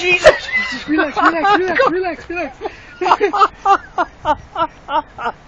Jesus! Just relax, relax, relax, relax, relax.